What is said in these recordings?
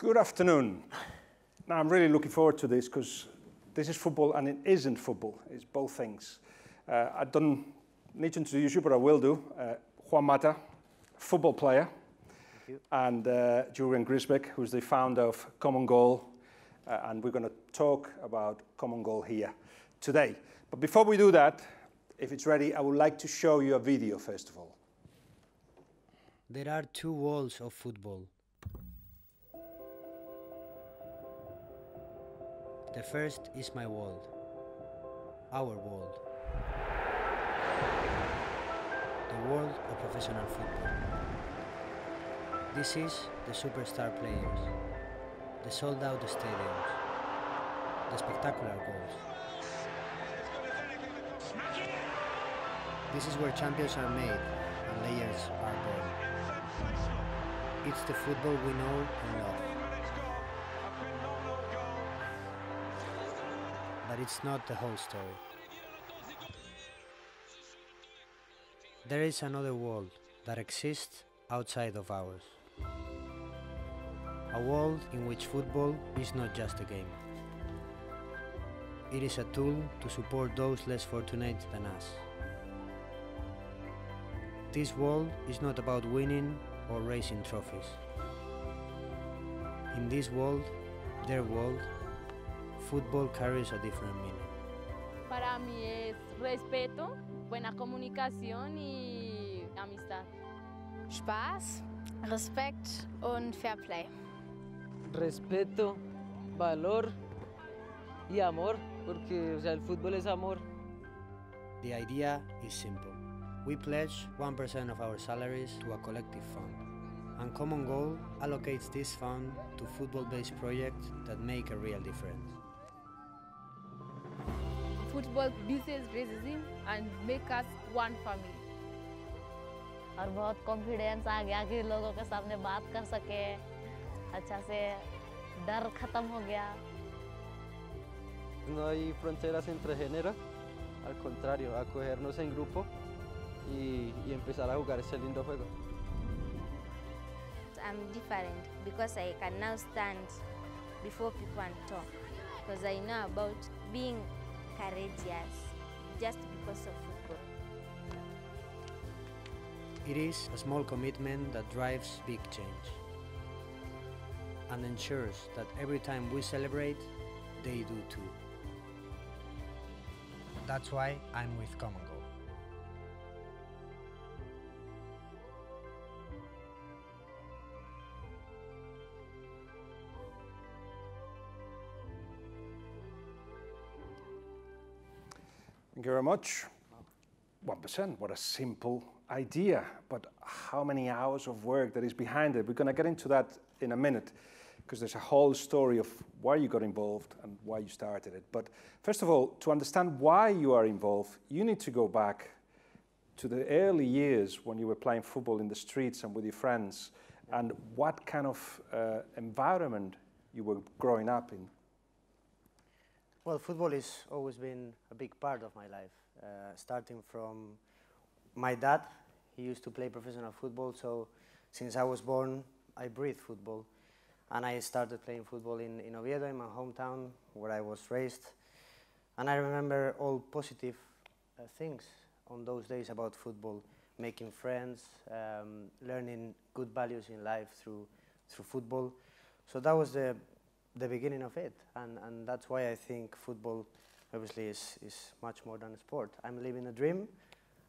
Good afternoon. Now, I'm really looking forward to this because this is football and it isn't football. It's both things. Uh, I don't need to introduce you, but I will do. Uh, Juan Mata, football player, and uh, Julian Griesbeck, who's the founder of Common Goal, uh, and we're going to talk about Common Goal here today. But before we do that, if it's ready, I would like to show you a video first of all. There are two walls of football. The first is my world, our world. The world of professional football. This is the superstar players, the sold out stadiums, the spectacular goals. This is where champions are made and layers are born. It's the football we know and love. It's not the whole story. There is another world that exists outside of ours. A world in which football is not just a game. It is a tool to support those less fortunate than us. This world is not about winning or raising trophies. In this world, their world, football carries a different meaning. Para mí es respeto, buena comunicación y amistad. Spaß, Respekt und Fairplay. respeto, valor y amor, porque o sea, el fútbol es amor. The idea is simple. We pledge 1% of our salaries to a collective fund. And Common Goal allocates this fund to football-based projects that make a real difference. Football reduces racism and make us one family. और बहुत confidence आ गया कि लोगों के सामने बात कर सके अच्छा से डर खत्म हो गया No hay fronteras entre género, al contrario, acogernos en grupo y, y empezar a jugar ese lindo juego. I'm different because I can now stand before people and talk. Because I know about being courageous just because of football. It is a small commitment that drives big change and ensures that every time we celebrate, they do too. That's why I'm with Common Thank you very much. 1%, what a simple idea, but how many hours of work that is behind it? We're going to get into that in a minute because there's a whole story of why you got involved and why you started it. But first of all, to understand why you are involved, you need to go back to the early years when you were playing football in the streets and with your friends and what kind of uh, environment you were growing up in. Well, football has always been a big part of my life, uh, starting from my dad. He used to play professional football, so since I was born, I breathed football. And I started playing football in, in Oviedo, in my hometown, where I was raised. And I remember all positive uh, things on those days about football, making friends, um, learning good values in life through, through football. So that was the, the beginning of it. And, and that's why I think football obviously is, is much more than a sport. I'm living a dream,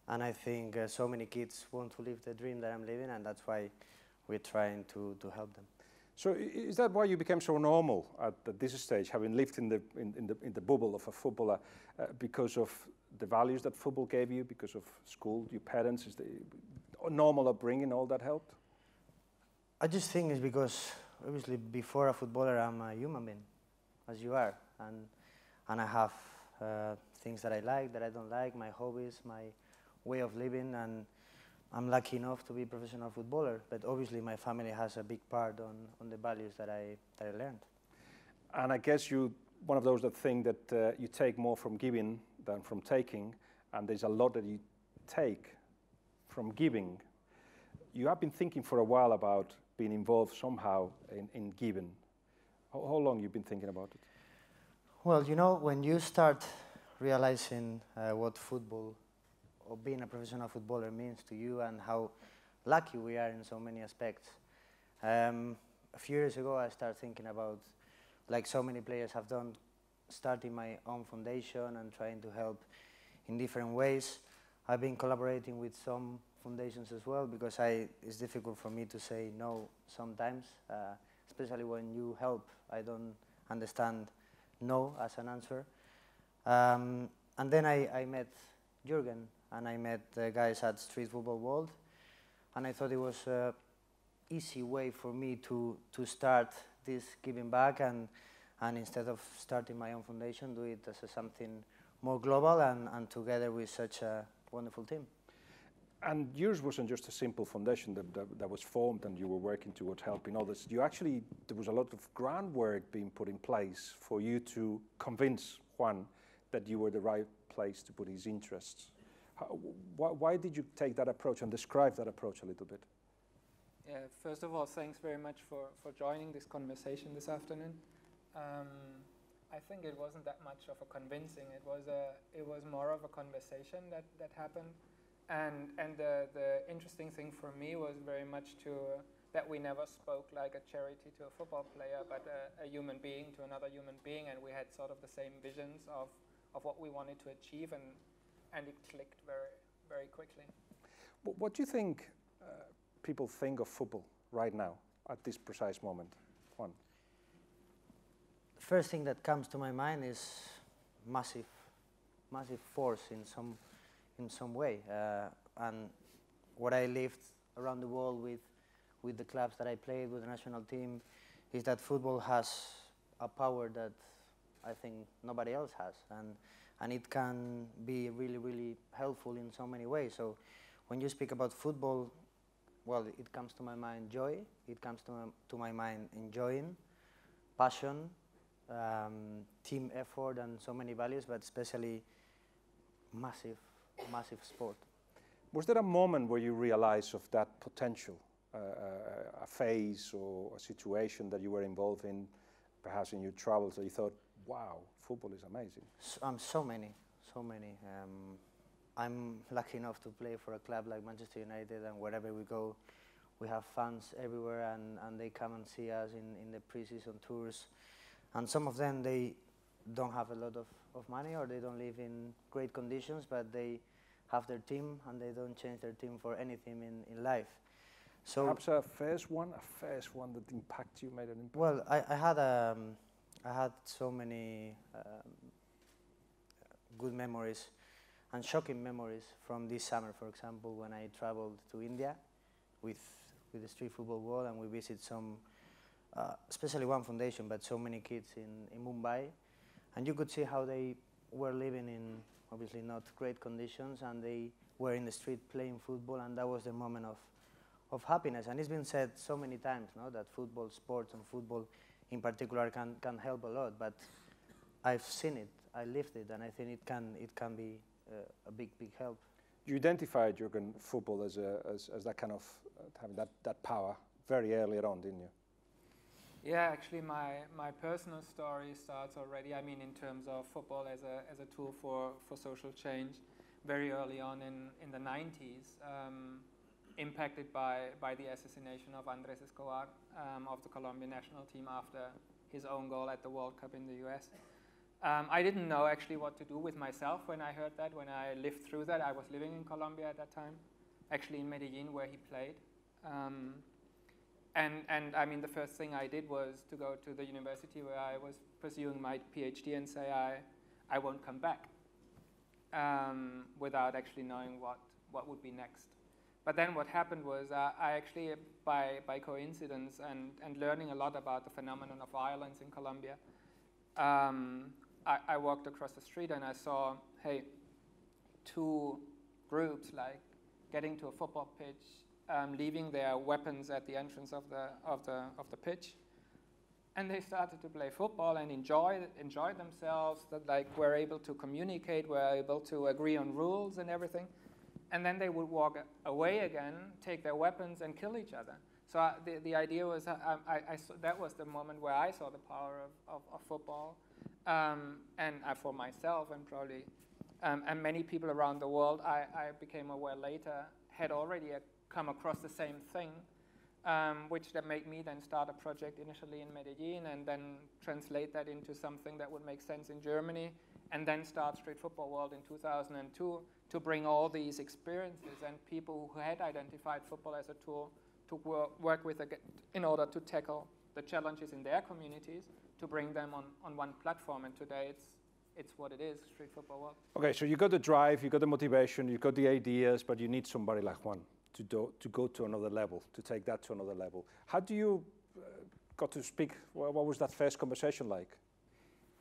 and I think uh, so many kids want to live the dream that I'm living, and that's why we're trying to, to help them. So is that why you became so normal at, at this stage, having lived in the, in, in the, in the bubble of a footballer, uh, because of the values that football gave you, because of school, your parents, is the normal upbringing, all that helped? I just think it's because obviously before a footballer I'm a human being, as you are, and and I have uh, things that I like, that I don't like, my hobbies, my way of living, and I'm lucky enough to be a professional footballer. But obviously my family has a big part on, on the values that I that I learned. And I guess you one of those that think that uh, you take more from giving than from taking, and there's a lot that you take from giving. You have been thinking for a while about being involved somehow in, in giving. How, how long you've been thinking about it? Well, you know, when you start realizing uh, what football or being a professional footballer means to you and how lucky we are in so many aspects. Um, a few years ago, I started thinking about, like so many players have done, starting my own foundation and trying to help in different ways. I've been collaborating with some foundations as well because I, it's difficult for me to say no sometimes, uh, especially when you help. I don't understand no as an answer. Um, and then I, I met Jurgen and I met the guys at Street Football World and I thought it was an easy way for me to, to start this giving back and, and instead of starting my own foundation, do it as something more global and, and together with such a wonderful team. And yours wasn't just a simple foundation that, that, that, was formed and you were working towards helping others. You actually, there was a lot of groundwork being put in place for you to convince Juan that you were the right place to put his interests. How, why, why did you take that approach and describe that approach a little bit? Yeah, first of all, thanks very much for, for joining this conversation this afternoon. Um, I think it wasn't that much of a convincing. It was a it was more of a conversation that, that happened, and and the the interesting thing for me was very much to uh, that we never spoke like a charity to a football player, but a, a, human being to another human being, and we had sort of the same visions of of what we wanted to achieve, and and it clicked very very quickly. What, what do you think uh, people think of football right now at this precise moment? Juan? The first thing that comes to my mind is massive, massive force in some, in some way. Uh, and what I lived around the world with, with the clubs that I played with the national team is that football has a power that I think nobody else has, and and it can be really really helpful in so many ways. So when you speak about football, well, it comes to my mind joy. It comes to my, to my mind enjoying, passion, um, team effort and so many values, but especially massive, massive sport. Was there a moment where you realized of that potential, uh, uh, a phase or a situation that you were involved in, perhaps in your travels, that you thought, wow, football is amazing? So, um, so many, so many. Um, I'm lucky enough to play for a club like Manchester United, and wherever we go, we have fans everywhere, and, and they come and see us in, in the pre-season tours and some of them they don't have a lot of, of money or they don't live in great conditions but they have their team and they don't change their team for anything in, in life. So perhaps a first one a first one that impacted you made an impact. Well i, I had um, i had so many um, good memories and shocking memories from this summer. For example when i traveled to india with with the street football world and we visited some uh, especially one foundation, but so many kids in, in Mumbai. And you could see how they were living in obviously not great conditions and they were in the street playing football and that was the moment of, of happiness. And it's been said so many times no, that football, sports and football in particular can, can help a lot, but I've seen it, I lived it, and I think it can, it can be uh, a big, big help. You identified Jurgen football as, a, as, as that kind of, uh, having that, that power very early on, didn't you? Yeah, actually, my, my personal story starts already. I mean, in terms of football as a, as a tool for, for social change, very early on in, in the 90s, um, impacted by, by the assassination of Andres Escobar um, of the Colombian national team after his own goal at the World Cup in the US. Um, I didn't know actually what to do with myself when I heard that, when I lived through that. I was living in Colombia at that time, actually in Medellin, where he played. Um, and, and I mean, the first thing I did was to go to the university where I was pursuing my PhD and say I, I won't come back um, without actually knowing what, what would be next. But then what happened was uh, I actually, by, by coincidence and, and learning a lot about the phenomenon of violence in Colombia, um, I, I walked across the street and I saw, hey, two groups like getting to a football pitch, um, leaving their weapons at the entrance of the, of, the, of the pitch. And they started to play football and enjoy, enjoy themselves, that like were able to communicate, were able to agree on rules and everything. And then they would walk away again, take their weapons and kill each other. So I, the, the idea was uh, um, I, I saw, that was the moment where I saw the power of, of, of football, um, and uh, for myself and probably um, and many people around the world. I, I became aware later had already uh, come across the same thing, um, which that made me then start a project initially in Medellin and then translate that into something that would make sense in Germany, and then start Street Football World in 2002 to bring all these experiences and people who had identified football as a tool to wor work with in order to tackle the challenges in their communities to bring them on, on one platform. And today it's it's what it is, street football world. Okay, so you got the drive, you got the motivation, you got the ideas, but you need somebody like Juan to, do, to go to another level, to take that to another level. How do you uh, got to speak? What, was that first conversation like?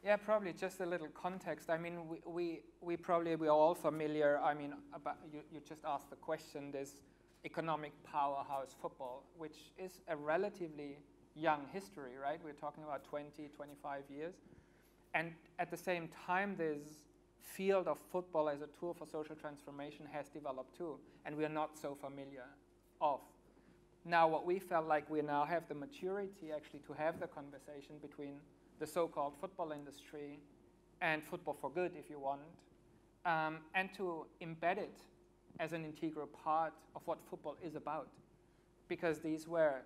Yeah, probably just a little context. I mean, we, we, we probably, we're all familiar, I mean, about, you, you just asked the question, this economic powerhouse football, which is a relatively young history, right? We're talking about 20, 25 years. And at the same time, this field of football as a tool for social transformation has developed too, and we are not so familiar of. Now, what we felt like we now have the maturity actually to have the conversation between the so-called football industry and football for good, if you want, um, and to embed it as an integral part of what football is about. Because these were,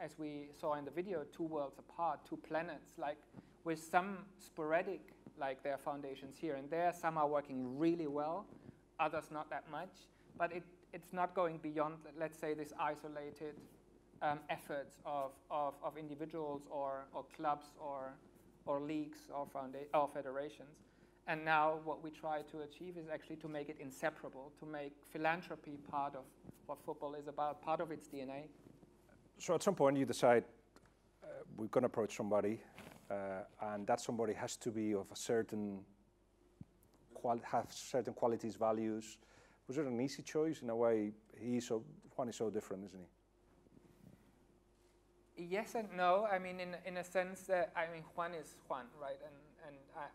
as we saw in the video, two worlds apart, two planets. Like with some sporadic, like their foundations here and there. Some are working really well, others not that much. But it, it's not going beyond, let's say, this isolated um, efforts of, of, of, individuals or, or clubs or, or leagues or, or federations. And now what we try to achieve is actually to make it inseparable, to make philanthropy part of what football is about, part of its DNA. So at some point you decide uh, we're going to approach somebody and that somebody has to be of a certain have certain qualities, values. Was it an easy choice in a way? He's so Juan is so different, isn't he? Yes and no. I mean, in in a sense that I mean Juan is Juan, right? And and I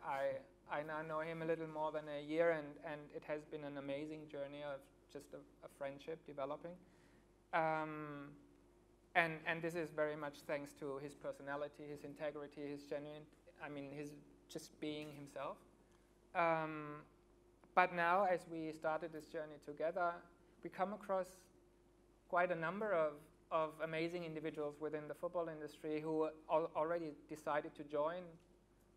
I, I now know him a little more than a year, and and it has been an amazing journey of just a, a friendship developing. Um, and, and this is very much thanks to his personality, his integrity, his genuine, I mean, his just being himself. Um, but now, as we started this journey together, we come across quite a number of, of amazing individuals within the football industry who al already decided to join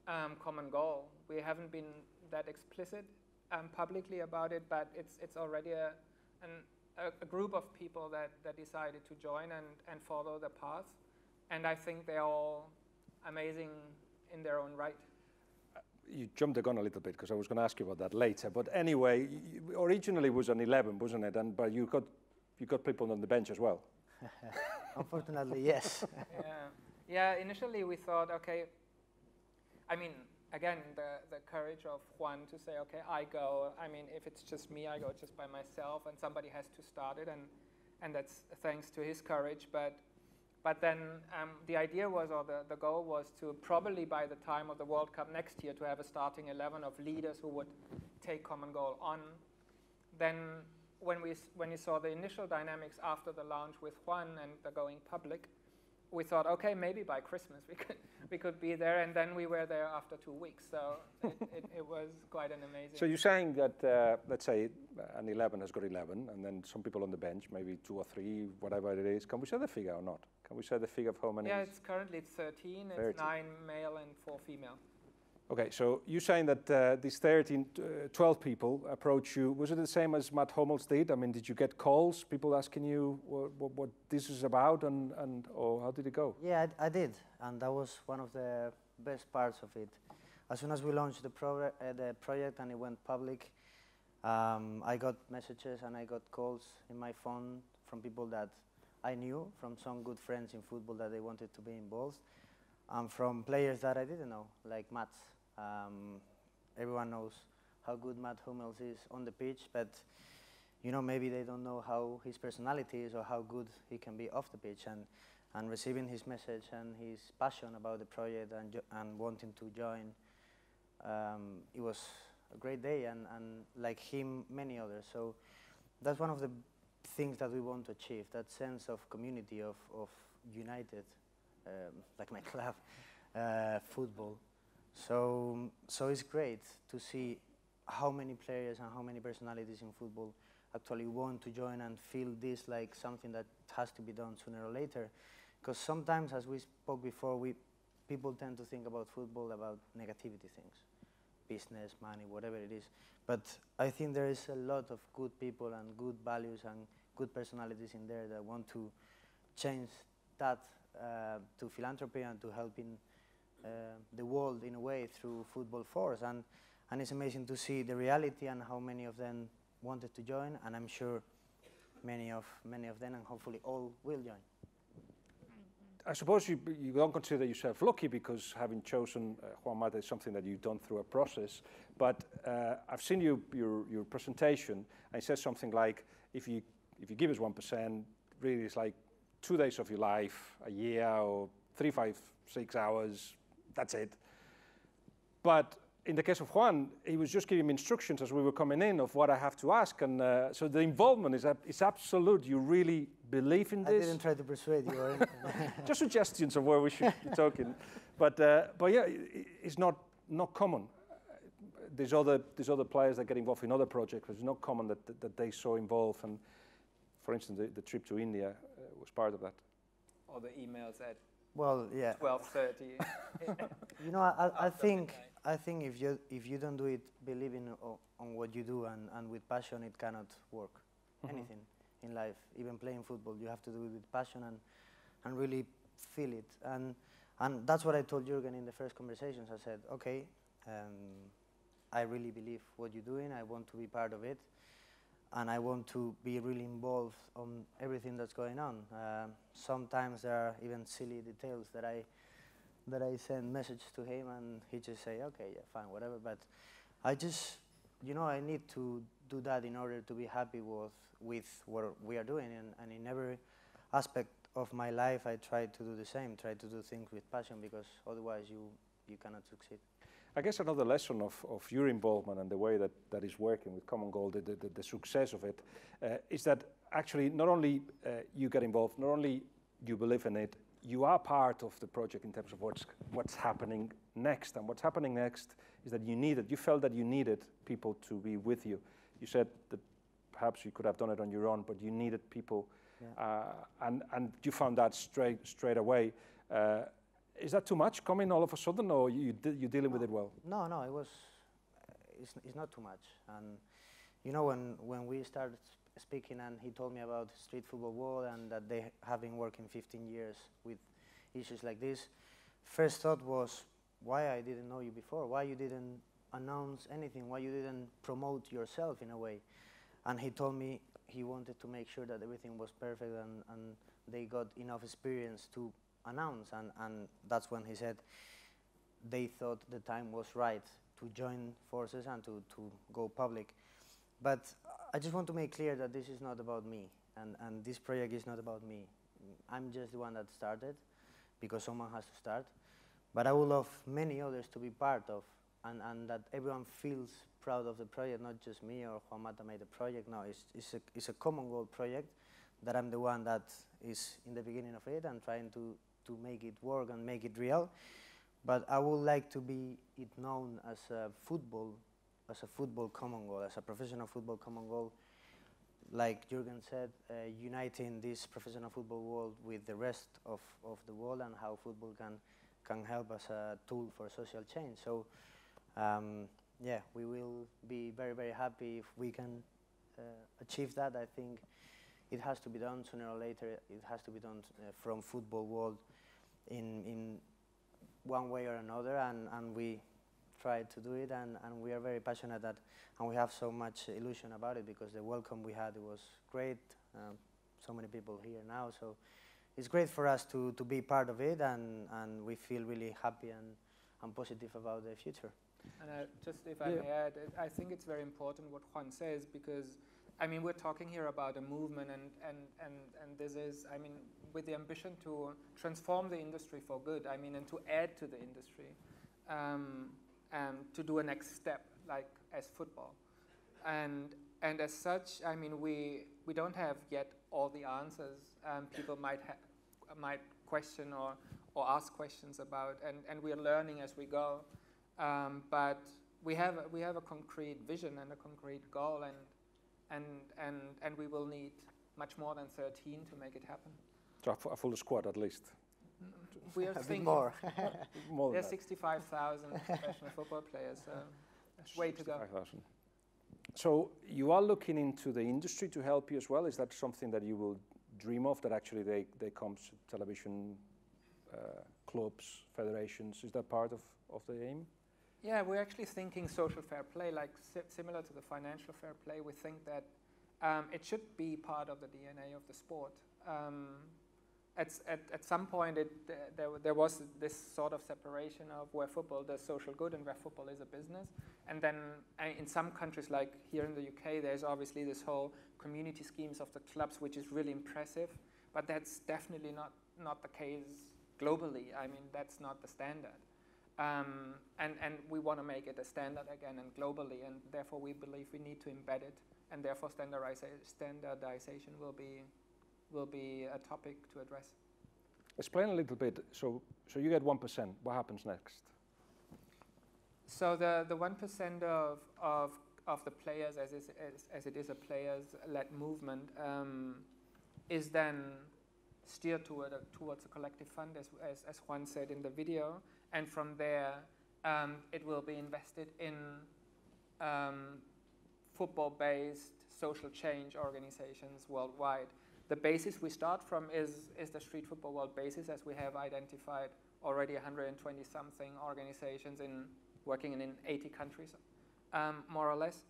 um, Common Goal. We haven't been that explicit um, publicly about it, but it's, it's already a, an, a, a, group of people that, that decided to join and, and follow the path. And I think they're all amazing in their own right. Uh, you jumped the gun a little bit because I was going to ask you about that later. But anyway, originally it was an 11, wasn't it? And but you got you got people on the bench as well. Unfortunately, yes. yeah, yeah. Initially, we thought, okay. I mean, again, the, the courage of Juan to say, okay, I go. I mean, if it's just me, I go just by myself, and somebody has to start it, and, and that's thanks to his courage. But, but then um, the idea was, or the, the goal was to probably by the time of the World Cup next year to have a starting 11 of leaders who would take common goal on. Then when we, when you saw the initial dynamics after the launch with Juan and the going public, we thought, okay, maybe by Christmas we could we could be there, and then we were there after two weeks. So it, it, it, was quite an amazing. So you're saying that uh, let's say an 11 has got 11, and then some people on the bench, maybe two or three, whatever it is. Can we say the figure or not? Can we say the figure of how many? Yeah, it's currently 13. 13. It's nine male and four female. Okay, so you're saying that uh, these 13, uh, 12 people approach you. Was it the same as Matt Hummels did? I mean, did you get calls, people asking you what, what, what this is about, and, and or how did it go? Yeah, I, I, did, and that was one of the best parts of it. As soon as we launched the, uh, the project and it went public, um, I got messages and I got calls in my phone from people that I knew, from some good friends in football that they wanted to be involved, and from players that I didn't know, like Mats. Um, everyone knows how good Matt Hummels is on the pitch, but you know maybe they don't know how his personality is or how good he can be off the pitch. And and receiving his message and his passion about the project and and wanting to join, um, it was a great day. And and like him, many others. So that's one of the things that we want to achieve, that sense of community, of, of united, um, like my club, uh, football. So, so it's great to see how many players and how many personalities in football actually want to join and feel this like something that has to be done sooner or later. Because sometimes, as we spoke before, we people tend to think about football about negativity things, business, money, whatever it is. But I think there is a lot of good people and good values and good personalities in there that want to change that uh, to philanthropy and to helping the world in a way through football force. And, and it's amazing to see the reality and how many of them wanted to join. And I'm sure many of, many of them and hopefully all will join. I suppose you, you don't consider yourself lucky because having chosen uh, Juan Mata is something that you've done through a process. But uh, I've seen you, your, your presentation, and it says something like, if you, if you give us 1%, really it's like two days of your life, a year, or three, five, six hours, that's it. But in the case of Juan, he was just giving me instructions as we were coming in of what I have to ask. And uh, so the involvement is, is absolute. You really believe in this. I didn't try to persuade you. Or just suggestions of where we should be talking. But, uh, but yeah, it's not, not common. There's other, there's other players that get involved in other projects. It's not common that, that, that they so involved. And for instance, the, the trip to India uh, was part of that. Or the emails at well, yeah. 12.30. you know, I, I think I think if you if you don't do it believing on what you do and, and with passion, it cannot work. Mm -hmm. Anything in life, even playing football, you have to do it with passion and and really feel it. And and that's what I told Jurgen in the first conversations. I said, okay, um, I really believe what you're doing. I want to be part of it, and I want to be really involved on everything that's going on. Uh, sometimes there are even silly details that I that I send message to him and he just say, okay, yeah, fine, whatever. But I just, you know, I need to do that in order to be happy with, with what we are doing. And, and in every aspect of my life, I try to do the same, try to do things with passion because otherwise you, you cannot succeed. I guess another lesson of, of your involvement and the way that, that is working with Common Goal, the, the, the success of it, uh, is that actually not only uh, you get involved, not only you believe in it, you are part of the project in terms of what's, what's happening next. And what's happening next is that you needed, you felt that you needed people to be with you. You said that perhaps you could have done it on your own, but you needed people. Yeah. Uh, and, and you found that straight, straight away. Uh, is that too much coming all of a sudden, or you, you're dealing no, with it well? No, no, it was, it's, it's not too much. And you know, when, when we started speaking and he told me about street football world and that they have been working 15 years with issues like this. First thought was why I didn't know you before, why you didn't announce anything, why you didn't promote yourself in a way. And he told me he wanted to make sure that everything was perfect and, and they got enough experience to announce. And, and that's when he said they thought the time was right to join forces and to, to go public. But I just want to make clear that this is not about me, and, and this project is not about me. I'm just the one that started, because someone has to start. But I would love many others to be part of, and, and that everyone feels proud of the project, not just me or Juan Mata made the project. No, it's, it's, a, it's a common goal project that I'm the one that is in the beginning of it and trying to, to make it work and make it real. But I would like to be it known as a football as a football common goal, as a professional football common goal, like Jurgen said, uh, uniting this professional football world with the rest of, of the world and how football can, can help as a tool for social change. So, um, yeah, we will be very, very happy if we can uh, achieve that. I think it has to be done sooner or later. It has to be done uh, from football world in, in one way or another, and, and we tried to do it, and, and we are very passionate that, and we have so much illusion about it because the welcome we had it was great. Um, so many people here now, so it's great for us to, to be part of it, and, and we feel really happy and, and positive about the future. And I, just if I yeah. may add, I think it's very important what Juan says because I mean, we're talking here about a movement, and, and, and, and this is, I mean, with the ambition to transform the industry for good, I mean, and to add to the industry. Um, um, to do a next step, like as football. And and as such, I mean, we, we don't have yet all the answers um, people might, ha- might question or, or ask questions about, and, and we're learning as we go. Um, but we have, a, we have a concrete vision and a concrete goal, and, and, and, and we will need much more than 13 to make it happen. So a fu- full squad at least. We are thinking more. More than there's that. 65,000 professional football players, so way to go. 65,000. So you are looking into the industry to help you as well. Is that something that you will dream of? That actually they they come to television uh, clubs, federations. Is that part of, of the aim? Yeah, we're actually thinking social fair play, like si- similar to the financial fair play. We think that um, it should be part of the DNA of the sport. Um, at, at, at some point, it, th- there, there was this sort of separation of where football does social good and where football is a business. And then uh, in some countries, like here in the UK, there's obviously this whole community schemes of the clubs, which is really impressive. But that's definitely not, not the case globally. I mean, that's not the standard. Um, and, and we want to make it a standard again and globally, and therefore we believe we need to embed it, and therefore standardization will be, will be a topic to address. Explain a little bit. So so you get one percent. What happens next? So the, the 1% of, of, of the players, as, is, as, as it is a players-led movement, um, is then steered toward a, towards a collective fund, as, as, as Juan said in the video. And from there, um, it will be invested in um, football-based social change organizations worldwide. The basis we start from is, is the Street Football World basis, as we have identified already 120 something organizations in working in, in 80 countries, um, more or less.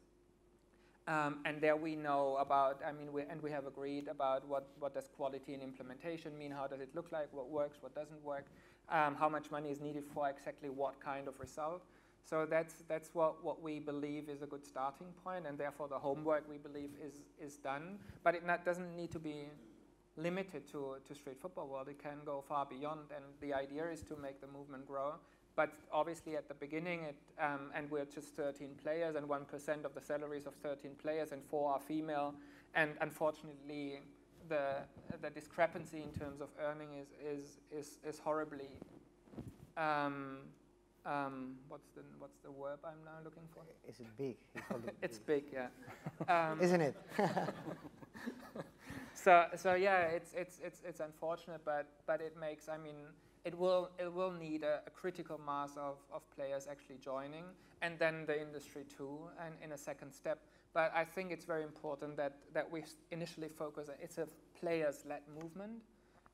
Um, and there we know about, I mean, we, and we have agreed about what, what does quality and implementation mean, how does it look like, what works, what doesn't work, um, how much money is needed for exactly what kind of result. So that's, that's what, what we believe is a good starting point, and therefore the homework we believe is, is done. But it not, doesn't need to be limited to, to street football world. It can go far beyond, and the idea is to make the movement grow. But obviously, at the beginning, it, um, and we're just 13 players, and 1% of the salaries of 13 players, and four are female. And unfortunately, the, the discrepancy in terms of earning is, is, is, is horribly. Um, um, what's, the, what's the verb I'm now looking for? Is it big? It It's big. yeah. Um, Isn't it? so so yeah, it's it's it's it's unfortunate, but but it makes I mean it will it will need a, a critical mass of, of players actually joining, and then the industry too, and in a second step. But I think it's very important that that we initially focus. It's a players-led movement,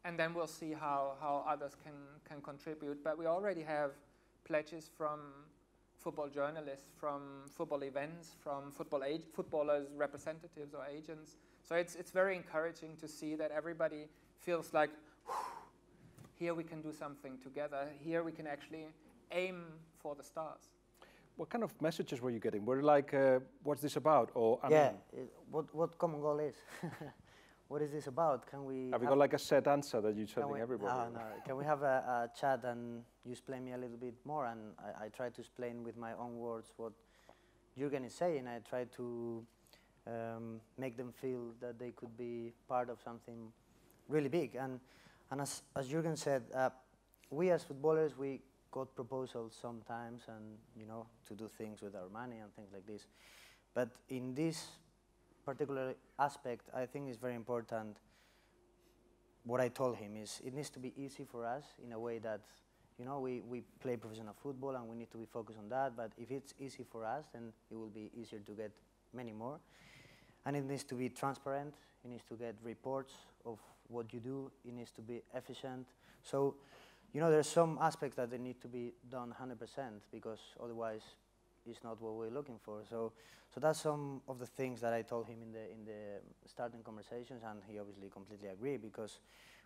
and then we'll see how how others can can contribute. But we already have pledges from football journalists, from football events, from football footballers, representatives or agents. So it's, it's very encouraging to see that everybody feels like, here we can do something together. Here we can actually aim for the stars. What kind of messages were you getting? Were like, uh, what's this about? Or I yeah. mean, what what common goal is? what is this about? Can we? have you got like a set answer that you're telling we, everybody? No, no. Can we have a, a chat and you explain me a little bit more? And I, I try to explain with my own words what Jurgen is saying. I try to um, make them feel that they could be part of something really big. And and as as Jurgen said, uh, we as footballers we got proposals sometimes, and you know to do things with our money and things like this. But in this particular aspect, I think it's very important what I told him is it needs to be easy for us in a way that, you know, we, we play professional football and we need to be focused on that. But if it's easy for us, then it will be easier to get many more. And it needs to be transparent. It needs to get reports of what you do. It needs to be efficient. So, you know, there's some aspects that they need to be done 100% because otherwise it's not what we're looking for. So, so that's some of the things that I told him in the in the starting conversations, and he obviously completely agreed because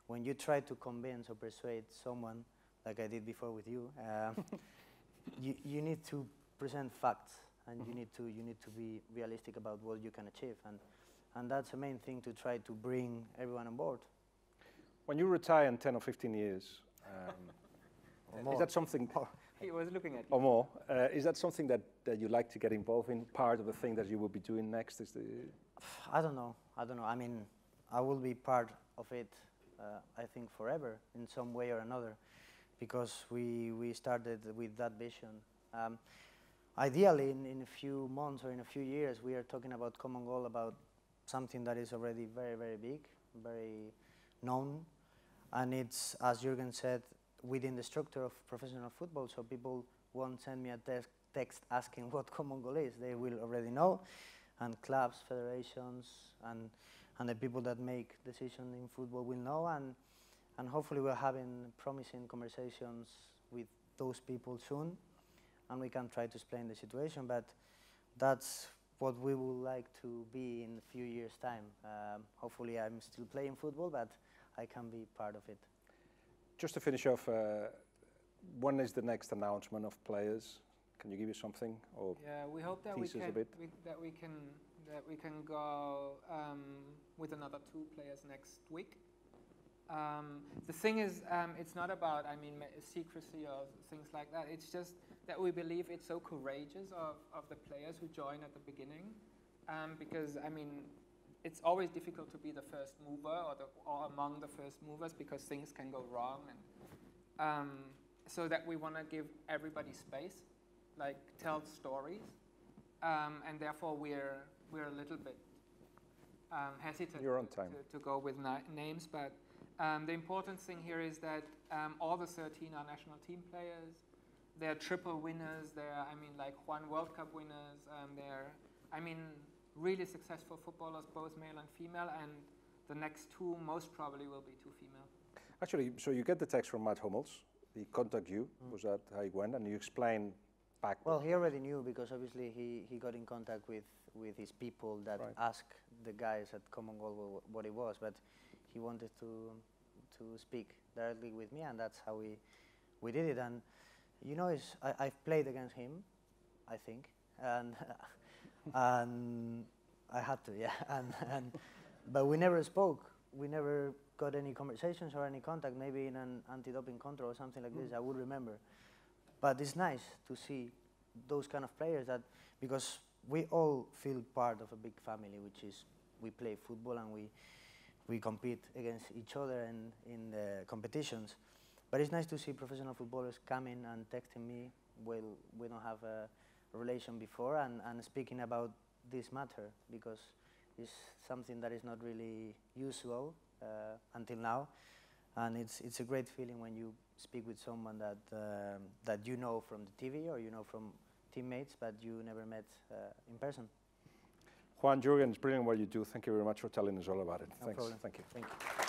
when you try to convince or persuade someone, like I did before with you, um, you you need to present facts, and you need to you need to be realistic about what you can achieve, and and that's the main thing to try to bring everyone on board. When you retire in 10 or 15 years, um, Or is that something? he was looking at or more. Uh, is that something that, that you like to get involved in? Part of the thing that you will be doing next is the. I don't know. I don't know. I mean, I will be part of it. Uh, I think forever in some way or another, because we we started with that vision. Um, ideally, in, in a few months or in a few years, we are talking about common goal about something that is already very very big, very known, and it's as Jürgen said within the structure of professional football. So people won't send me a text text asking what common goal is. They will already know and clubs, federations, and and the people that make decisions in football will know, and and hopefully we're having promising conversations with those people soon, and we can try to explain the situation. But that's what we would like to be in a few years' time. Um, hopefully, I'm still playing football, but I can be part of it. Just to finish off, uh, when is the next announcement of players? Can you give you something? Or Yeah, we hope that we tease a can bit. we, that we can that we can go um, with another two players next week. Um, the thing is, um, it's not about I mean secrecy or things like that. It's just that we believe it's so courageous of, of the players who join at the beginning, um, because I mean. It's always difficult to be the first mover or, the, or among the first movers because things can go wrong, and um, so that we want to give everybody space like tell stories, um, and therefore we're we're a little bit um, hesitant to, time. to, go with na- names. But um, the important thing here is that um, all the 13 are national team players. They're triple winners. They're I mean like one World Cup winners. Um, they're I mean really successful footballers, both male and female, and the next two most probably will be two female. actually, so you get the text from Matt Hummels. He contacted you. Mm. Was that how it went? And you explain back. Well, he already knew because obviously he, he got in contact with, with his people that Right. asked the guys at Common Goal what it was, but he wanted to to speak directly with me, and that's how we we did it. And you know, it's, I, I've played against him, I think, and and I had to, yeah, and and but we never spoke. We never got any conversations or any contact. Maybe in an anti-doping control or something like this, mm. I would remember but it's nice to see those kind of players that because we all feel part of a big family which is we play football and we we compete against each other in, in the competitions but it's nice to see professional footballers coming and texting me well we don't have a relation before and, and speaking about this matter because it's something that is not really usual uh, until now and it's it's a great feeling when you speak with someone that um, that you know from the TV or you know from teammates, but you never met uh, in person. Juan Jurgen, it's brilliant what you do. Thank you very much for telling us all about it. No Thanks. problem. Thank you. Thank you.